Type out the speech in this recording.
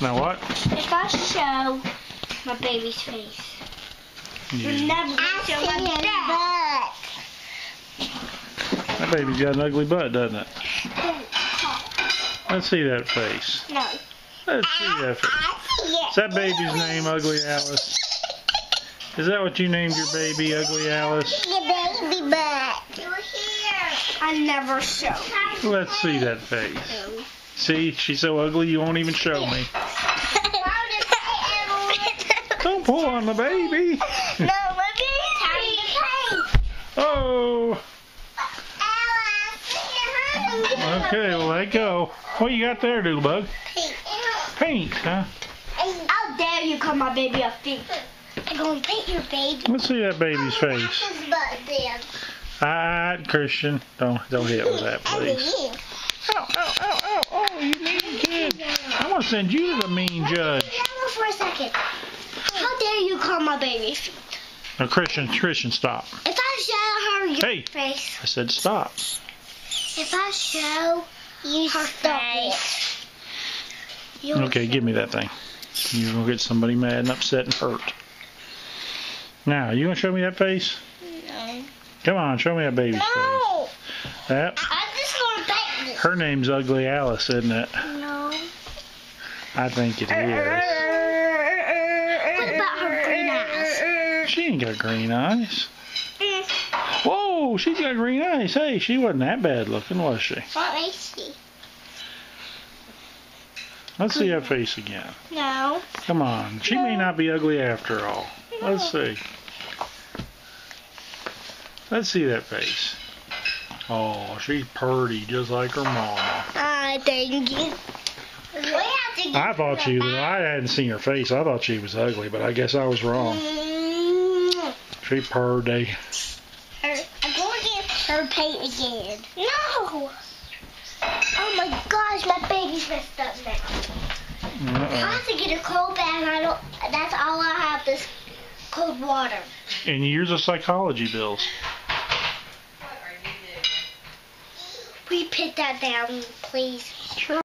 Now what? If I show my baby's face, you're Yeah. never gonna show my That baby's got an ugly butt, doesn't it? Let's see that face. No. Let's see that face. Is that baby's name Ugly Alice? Is that what you named your baby, Ugly Alice? Your baby butt. You're here. I never show. Let's see that face. See, she's so ugly you won't even show me. Don't pull on the baby. No, let me Time to paint. Oh. Okay, well let go. What you got there, Doodlebug? Paint, huh? How dare you call my baby a feet? I'm gonna paint your baby. Let's see that baby's face. Alright, Christian. Don't don't hit with that, please. Ow, ow, ow, ow. Oh, you mean kid. I'm gonna send you to the mean judge. for a second. How dare you call my baby? Now, Christian, Christian, stop. If I show her your Hey. face, I said stop. if I show you her face, you'll Okay, give me that thing. You're gonna get somebody mad and upset and hurt. Now, you gonna show me that face? No. Come on, show me that baby's face. No. That I'm just gonna paint this. her name's Ugly Alice, isn't it? No. I think it is. What about her green eyes? She ain't got green eyes. Whoa, she's got green eyes. Hey, she wasn't that bad looking, was she? Let me see. Let's see her face again. No. Come on. She may not be ugly after all. Let's see. Let's see that face. Oh, she's purty, just like her mama. I thank you. I thought she was, I hadn't seen her face. I thought she was ugly, but I guess I was wrong. She purty. her, I'm going to get her paint again. No. Oh my gosh, my baby's messed up now. I Uh-uh. have to get a cold bath. I don't. That's all I have is cold water. And years of psychology bills. We put that down, please.